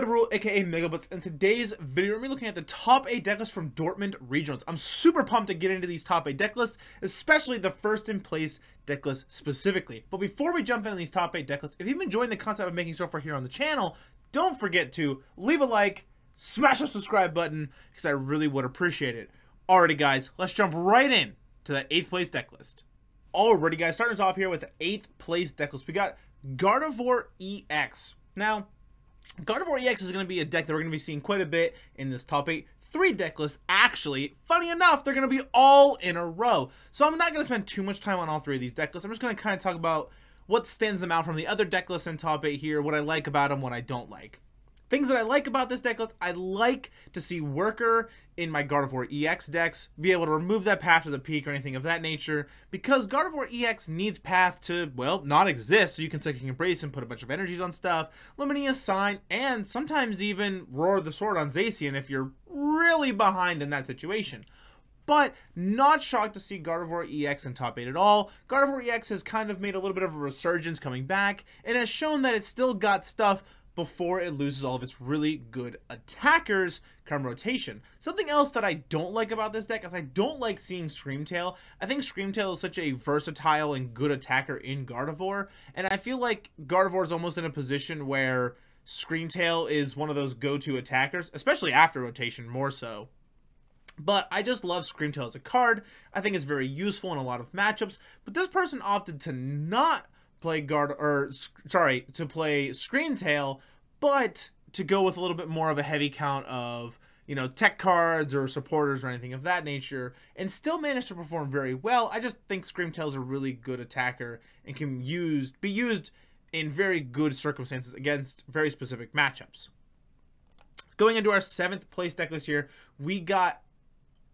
boy Ruhl, aka MegaBlitzz, and today's video we're gonna be looking at the top 8 decklists from Dortmund Regionals. I'm super pumped to get into these top 8 decklists, especially the first in place decklist specifically. But before we jump into these top 8 decklists, if you've been enjoying the concept of making so far here on the channel, don't forget to leave a like, smash the subscribe button, because I really would appreciate it. Alrighty guys, let's jump right in to that 8th place deck list. Alrighty guys, starting us off here with 8th place deck list. We got Gardevoir EX. Now, Gardevoir EX is going to be a deck that we're going to be seeing quite a bit in this top 8. Three deck lists, actually, funny enough, they're going to be all in a row. So I'm not going to spend too much time on all three of these deck lists. I'm just going to kind of talk about what stands them out from the other deck lists in top 8 here, what I like about them, what I don't like. Things that I like about this deck list, I like to see Worker in my Gardevoir EX decks, be able to remove that path to the peak or anything of that nature, because Gardevoir EX needs path to, well, not exist, so you can Psychic Embrace and put a bunch of energies on stuff, Luminous Sign, and sometimes even Roar the Sword on Zacian if you're really behind in that situation but not shocked to see Gardevoir EX in top 8 at all. Gardevoir EX has kind of made a little bit of a resurgence coming back, and has shown that it's still got stuff before it loses all of its really good attackers come rotation. Something else that I don't like about this deck is I don't like seeing Screamtail. I think Screamtail is such a versatile and good attacker in Gardevoir, and I feel like Gardevoir is almost in a position where Screamtail is one of those go-to attackers, especially after rotation more so. But I just love Screamtail as a card. I think it's very useful in a lot of matchups. But this person opted to not play guard or sorry to play Screamtail, but to go with a little bit more of a heavy count of you know tech cards or supporters or anything of that nature, and still manage to perform very well. I just think Screamtail is a really good attacker and can used be used in very good circumstances against very specific matchups. Going into our seventh place deck this year, we got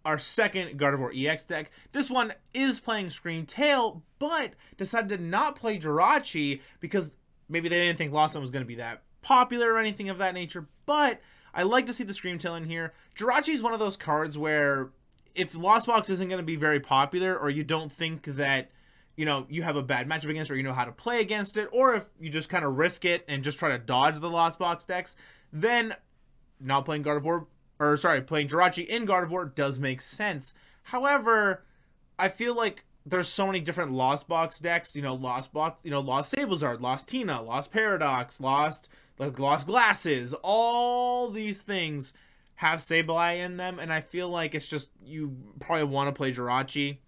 our second Gardevoir EX deck. This one is playing Scream Tail, but decided to not play Jirachi because maybe they didn't think Zone was going to be that popular or anything of that nature. But I like to see the Scream Tail in here. Jirachi is one of those cards where if Lost Box isn't going to be very popular or you don't think that you know you have a bad matchup against or you know how to play against it or if you just kind of risk it and just try to dodge the Lost Box decks, then not playing Gardevoir or sorry, playing Jirachi in Gardevoir does make sense. However, I feel like there's so many different Lost Box decks. You know, Lost Box, you know, Lost Sablezard, Lost Tina, Lost Paradox, Lost like Lost Glasses. All these things have Sableye in them, and I feel like it's just you probably want to play Jirachi.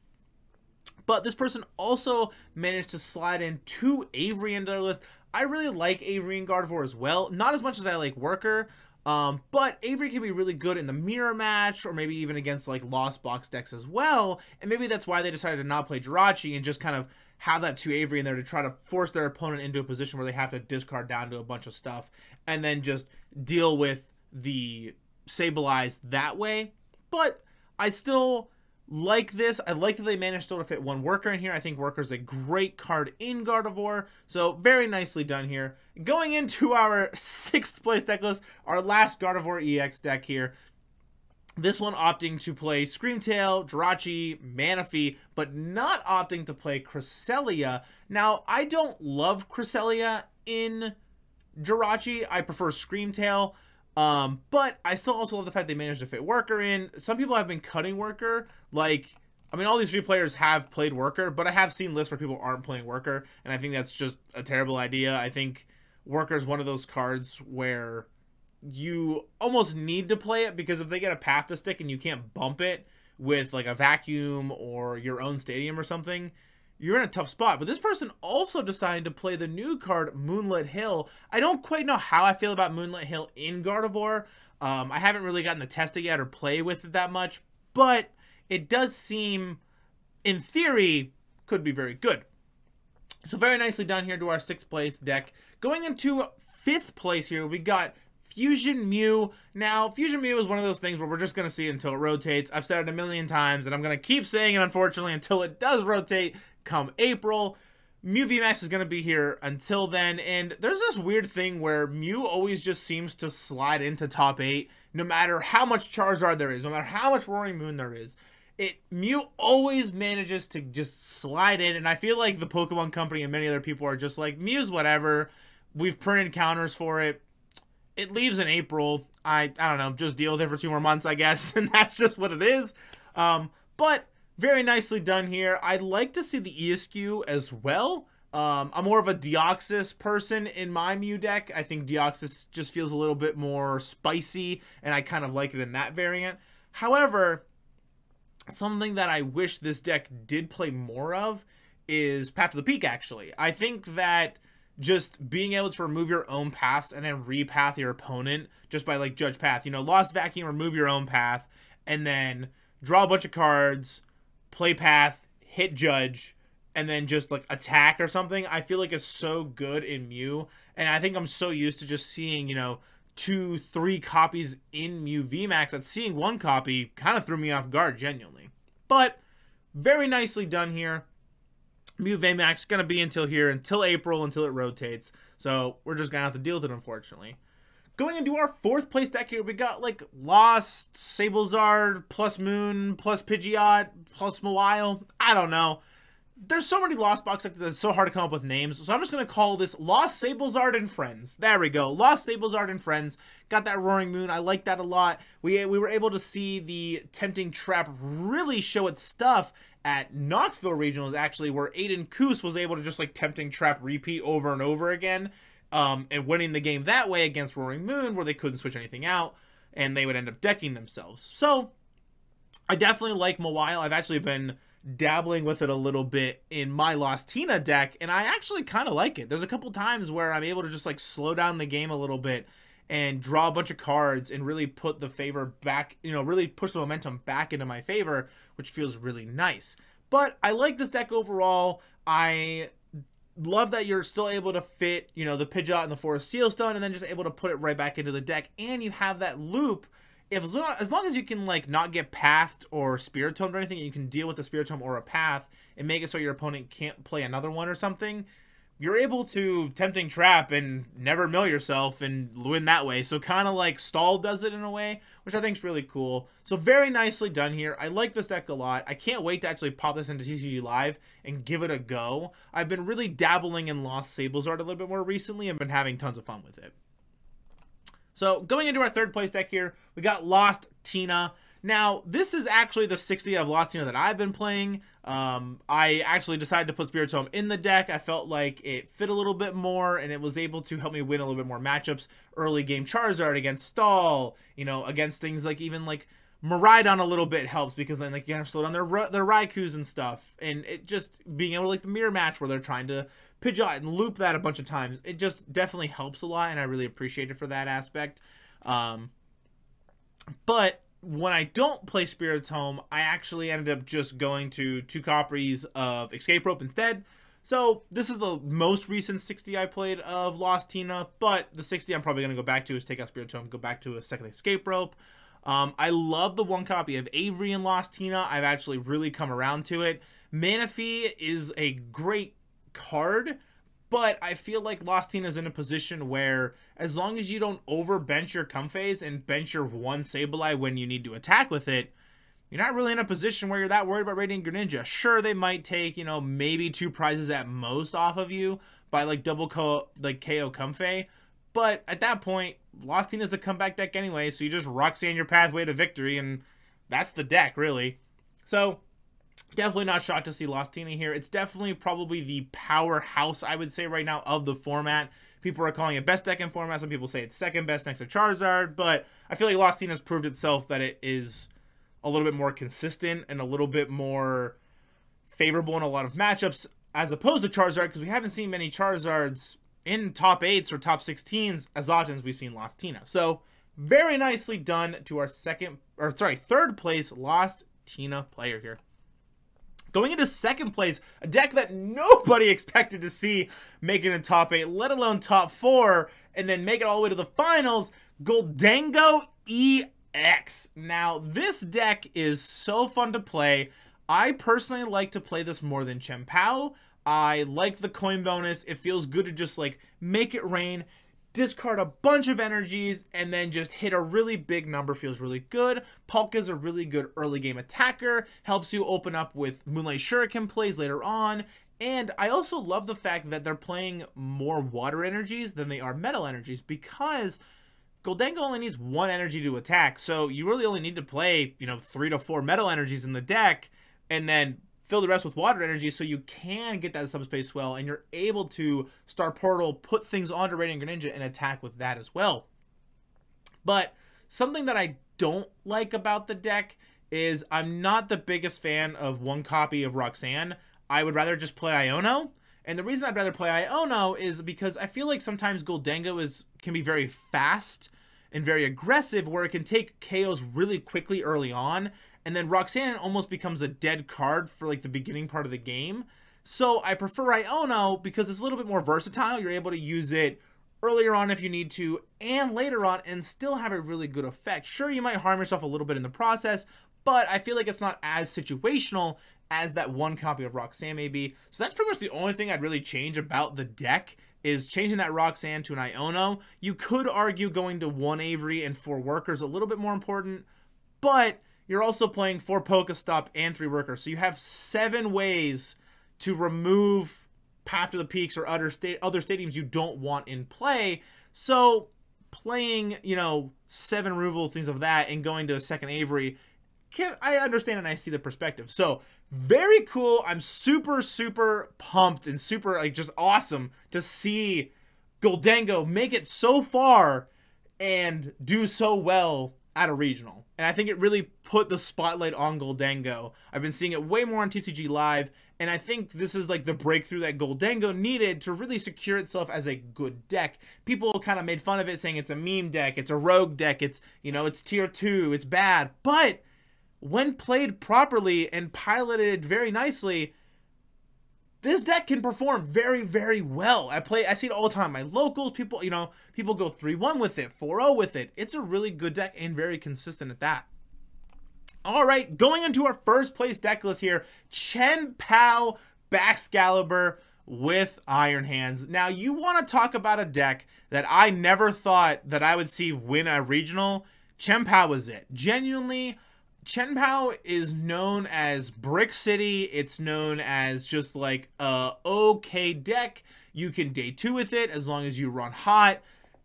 But this person also managed to slide in two Avery into their list. I really like Avery and Gardevoir as well. Not as much as I like Worker, um, but Avery can be really good in the mirror match or maybe even against like Lost Box decks as well. And maybe that's why they decided to not play Jirachi and just kind of have that to Avery in there to try to force their opponent into a position where they have to discard down to a bunch of stuff and then just deal with the Sableyes that way. But I still like this. I like that they managed to fit one worker in here. I think worker is a great card in Gardevoir. So very nicely done here. Going into our sixth place deck list, our last Gardevoir EX deck here. This one opting to play Screamtail, Jirachi, Manaphy, but not opting to play Cresselia. Now, I don't love Cresselia in Jirachi. I prefer Screamtail. Um, but I still also love the fact they managed to fit Worker in. Some people have been cutting Worker. Like, I mean, all these three players have played Worker, but I have seen lists where people aren't playing Worker, and I think that's just a terrible idea. I think Worker is one of those cards where you almost need to play it because if they get a path to stick and you can't bump it with like a vacuum or your own stadium or something, you're in a tough spot. But this person also decided to play the new card, Moonlit Hill. I don't quite know how I feel about Moonlit Hill in Gardevoir. Um, I haven't really gotten to test it yet or play with it that much, but it does seem, in theory, could be very good. So very nicely done here to our sixth place deck. Going into fifth place here, we got Fusion Mew. Now, Fusion Mew is one of those things where we're just going to see until it rotates. I've said it a million times, and I'm going to keep saying it, unfortunately, until it does rotate come April. Mew VMAX is going to be here until then, and there's this weird thing where Mew always just seems to slide into top 8, no matter how much Charizard there is, no matter how much Roaring Moon there is. It Mew always manages to just slide in, and I feel like the Pokemon Company and many other people are just like, Mew's whatever, we've printed counters for it, it leaves in April. I I don't know, just deal with it for two more months, I guess, and that's just what it is. Um, but very nicely done here. I'd like to see the ESQ as well. Um, I'm more of a Deoxys person in my Mew deck. I think Deoxys just feels a little bit more spicy, and I kind of like it in that variant. However, something that I wish this deck did play more of is Path to the Peak, actually. I think that just being able to remove your own paths and then repath your opponent just by like judge path. You know, lost vacuum, remove your own path, and then draw a bunch of cards, play path, hit judge, and then just like attack or something. I feel like it's so good in Mew, and I think I'm so used to just seeing you know two, three copies in Mew VMAX that seeing one copy kind of threw me off guard genuinely. But very nicely done here. Mew VMAX is going to be until here, until April, until it rotates. So we're just going to have to deal with it, unfortunately. Going into our fourth place deck here, we got like Lost, Sablezard, plus Moon, plus Pidgeot, plus Mawile. I don't know. There's so many Lost box decks that it's so hard to come up with names. So I'm just going to call this Lost Sablezard and Friends. There we go. Lost Sablezard and Friends. Got that Roaring Moon. I like that a lot. We, we were able to see the Tempting Trap really show its stuff at Knoxville Regionals, actually, where Aiden Koos was able to just like Tempting Trap repeat over and over again um, and winning the game that way against Roaring Moon, where they couldn't switch anything out and they would end up decking themselves. So I definitely like Mawile. I've actually been dabbling with it a little bit in my Lost Tina deck, and I actually kind of like it. There's a couple times where I'm able to just like slow down the game a little bit and draw a bunch of cards and really put the favor back, you know, really push the momentum back into my favor, which feels really nice. But I like this deck overall. I love that you're still able to fit, you know, the Pidgeot and the Forest Sealstone and then just able to put it right back into the deck. And you have that loop. If as long, as long as you can like not get pathed or Spiritomb or anything, you can deal with the Spiritomb or a path and make it so your opponent can't play another one or something you're able to tempting trap and never mill yourself and win that way. So kind of like Stall does it in a way, which I think is really cool. So very nicely done here. I like this deck a lot. I can't wait to actually pop this into TCG Live and give it a go. I've been really dabbling in Lost Sablezard a little bit more recently and been having tons of fun with it. So going into our third place deck here, we got Lost Tina. Now, this is actually the 60 of Lost Tina that I've been playing. Um, I actually decided to put Spiritomb in the deck. I felt like it fit a little bit more, and it was able to help me win a little bit more matchups. Early game Charizard against Stall, you know, against things like even like Miraidon a little bit helps because then like you have to slow down their their Raikous and stuff, and it just being able to like the mirror match where they're trying to Pidgeot and loop that a bunch of times. It just definitely helps a lot, and I really appreciate it for that aspect. Um, but when I don't play Spiritomb, I actually ended up just going to two copies of Escape Rope instead. So this is the most recent 60 I played of Lost Tina, but the 60 I'm probably going to go back to is take out Spirits Spiritomb, go back to a second Escape Rope. Um, I love the one copy of Avery and Lost Tina. I've actually really come around to it. Manaphy is a great card, but I feel like Lost Tina is in a position where as long as you don't over bench your Comfeys and bench your one Sableye when you need to attack with it, you're not really in a position where you're that worried about Radiant Greninja. Sure, they might take, you know, maybe two prizes at most off of you by like double co like KO Comfey. But at that point, Lost Tina is a comeback deck anyway, so you just Roxanne your pathway to victory, and that's the deck, really. So Definitely not shocked to see Lost Tina here. It's definitely probably the powerhouse, I would say, right now of the format. People are calling it best deck in format. Some people say it's second best next to Charizard. But I feel like Lost Tina has proved itself that it is a little bit more consistent and a little bit more favorable in a lot of matchups as opposed to Charizard because we haven't seen many Charizards in top 8s or top 16s as often as we've seen Lost Tina. So very nicely done to our second, or sorry, third place Lost Tina player here. Going into second place, a deck that nobody expected to see making a top 8, let alone top 4, and then make it all the way to the finals, Gholdengo EX. Now, this deck is so fun to play. I personally like to play this more than Chien-Pao. I like the coin bonus. It feels good to just like make it rain discard a bunch of energies, and then just hit a really big number feels really good. Palkia's a really good early game attacker, helps you open up with Moonlight Shuriken plays later on, and I also love the fact that they're playing more water energies than they are metal energies because Gholdengo only needs one energy to attack, so you really only need to play, you know, three to four metal energies in the deck, and then fill the rest with water energy so you can get that subspace swell, and you're able to Star Portal, put things onto Radiant Greninja, and attack with that as well. But something that I don't like about the deck is I'm not the biggest fan of one copy of Roxanne. I would rather just play Iono. And the reason I'd rather play Iono is because I feel like sometimes Gholdengo is can be very fast and very aggressive where it can take KOs really quickly early on and then Roxanne almost becomes a dead card for like the beginning part of the game. So I prefer Iono because it's a little bit more versatile. You're able to use it earlier on if you need to and later on and still have a really good effect. Sure, you might harm yourself a little bit in the process, but I feel like it's not as situational as that one copy of Roxanne may be. So that's pretty much the only thing I'd really change about the deck is changing that Roxanne to an Iono. You could argue going to one Avery and four Workers a little bit more important, but you're also playing four Pokestop and three Workers. So you have seven ways to remove Path to the Peaks or other, sta other stadiums you don't want in play. So playing, you know, seven removal, things of that, and going to a second Avery can I understand and I see the perspective. So very cool. I'm super, super pumped and super like just awesome to see Gholdengo make it so far and do so well at a regional. And I think it really put the spotlight on Gholdengo. I've been seeing it way more on TCG Live, and I think this is like the breakthrough that Gholdengo needed to really secure itself as a good deck. People kind of made fun of it saying it's a meme deck, it's a rogue deck, it's, you know, it's tier 2, it's bad. But when played properly and piloted very nicely, this deck can perform very, very well. I play, I see it all the time. My locals, people, you know, people go 3-1 with it, 4-0 with it. It's a really good deck and very consistent at that. All right, going into our first place deck list here, Chien-Pao Baxcalibur with Iron Hands. Now, you want to talk about a deck that I never thought that I would see win a regional. Chien-Pao was it. Genuinely, Chien-Pao is known as Brick City. It's known as just like a okay deck. You can day two with it as long as you run hot.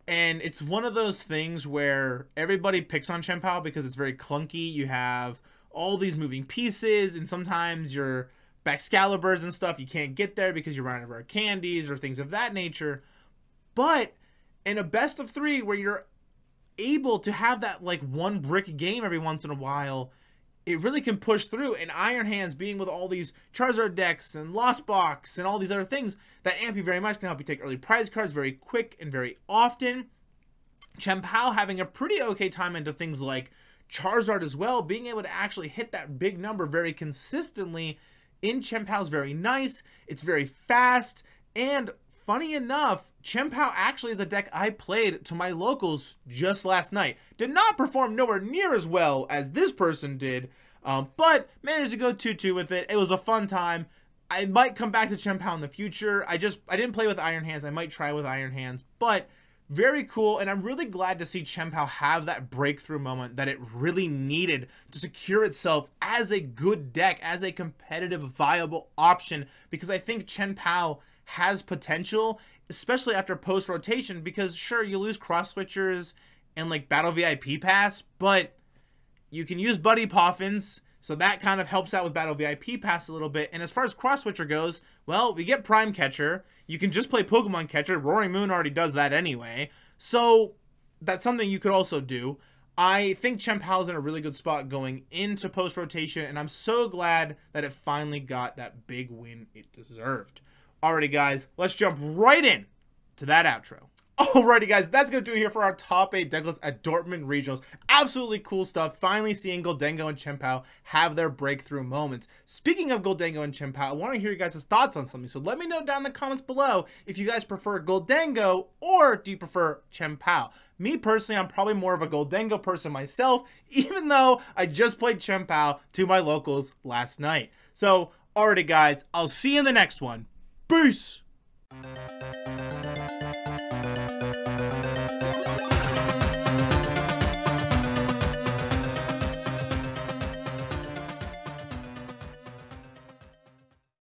And it's one of those things where everybody picks on Chien-Pao because it's very clunky. You have all these moving pieces, and sometimes your Baxcaliburs and stuff, you can't get there because you're running out of candies or things of that nature. But in a best of three where you're able to have that like one brick game every once in a while, it really can push through. And Iron Hands being with all these Charizard decks and Lost Box and all these other things that amp you very much can help you take early prize cards very quick and very often. Chien-Pao having a pretty okay time into things like Charizard as well, being able to actually hit that big number very consistently in Chien-Pao is very nice. It's very fast, and funny enough, Chien-Pao actually is a deck I played to my locals just last night. Did not perform nowhere near as well as this person did, um, but managed to go 2-2 with it. It was a fun time. I might come back to Chien-Pao in the future. I just, I didn't play with Iron Hands. I might try with Iron Hands, but very cool. And I'm really glad to see Chien-Pao have that breakthrough moment that it really needed to secure itself as a good deck, as a competitive, viable option, because I think Chien-Pao has potential, especially after post rotation, because sure, you lose cross switchers and like battle VIP pass, but you can use Buddy Poffins. So that kind of helps out with Battle VIP Pass a little bit. And as far as Cross Switcher goes, well, we get Prime Catcher. You can just play Pokemon Catcher. Roaring Moon already does that anyway. So that's something you could also do. I think Chien-Pao's in a really good spot going into post rotation, and I'm so glad that it finally got that big win it deserved. Alrighty, guys, let's jump right in to that outro. Alrighty, guys, that's going to do it here for our top 8 decklist at Dortmund Regionals. Absolutely cool stuff. Finally seeing Gholdengo and Chien-Pao have their breakthrough moments. Speaking of Gholdengo and Chien-Pao, I want to hear you guys' thoughts on something. So let me know down in the comments below if you guys prefer Gholdengo or do you prefer Chien-Pao. Me personally, I'm probably more of a Gholdengo person myself, even though I just played Chien-Pao to my locals last night. So, alrighty, guys, I'll see you in the next one. Peace!